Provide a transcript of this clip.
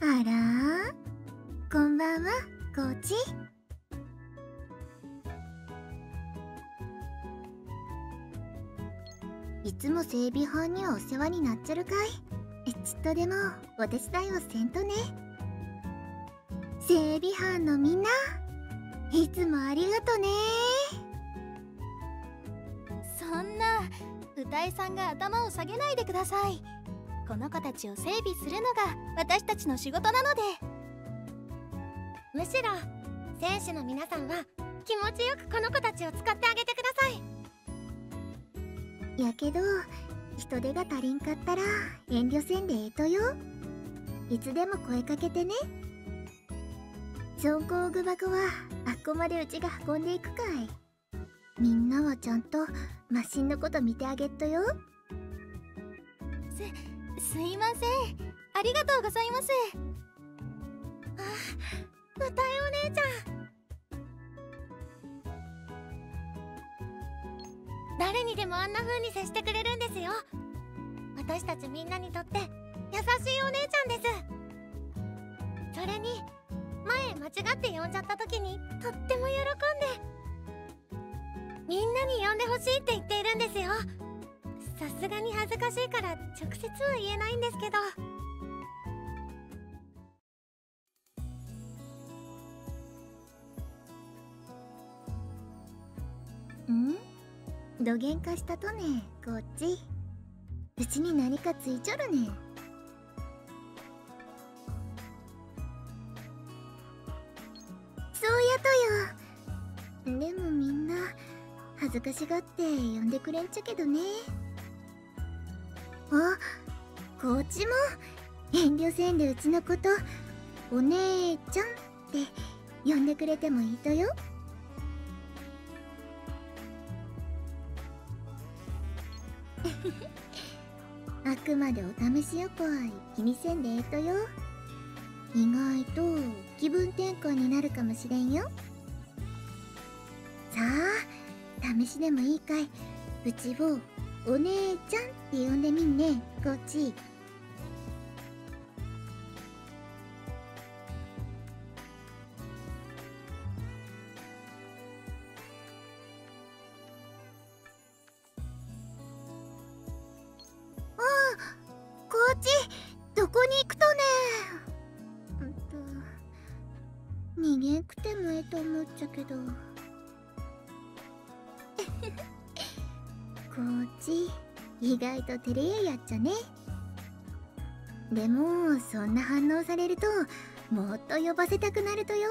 あら。こんばんはコーチ。いつも整備班にはお世話になっちゃるかい。ちっとでもお手伝いをせんとね。整備班のみんないつもありがとね。そんな歌いさんが頭を下げないでください。この子たちを整備するのが私たちの仕事なので。むしろ選手の皆さんは気持ちよくこの子たちを使ってあげてください。やけど人手が足りんかったら遠慮せんでええとよ。いつでも声かけてね。走行具箱はあっこまでうちが運んでいくかい。みんなはちゃんとマシンのこと見てあげっとよ。すすいません。ありがとうございます。あ歌いお姉ちゃん。誰にでもあんな風に接してくれるんですよ。私たちみんなにとって優しいお姉ちゃんです。それに前間違って呼んじゃった時にとっても喜んで。みんなに呼んでほしいって言っているんですよ。さすがに恥ずかしいから直接は言えないんですけど。ん？どげんかしたとねこっち。うちに何かついちょるね。そうやとよ。でもみんな恥ずかしがって呼んでくれんちゃけどね。あこっちも遠慮せんでうちのことお姉ちゃんって呼んでくれてもいいとよ。あくまでお試しよこい気にせんでええとよ。意外と気分転換になるかもしれんよ。さあ試しでもいいかい。うちをお姉ちゃんって呼んでみんね。こっち。ああこっち。どこに行くとね。うんと。逃げんくてもええと思っちゃけど。こっち。意外と照れ屋やっちゃね。でもそんな反応されるともっと呼ばせたくなるとよ。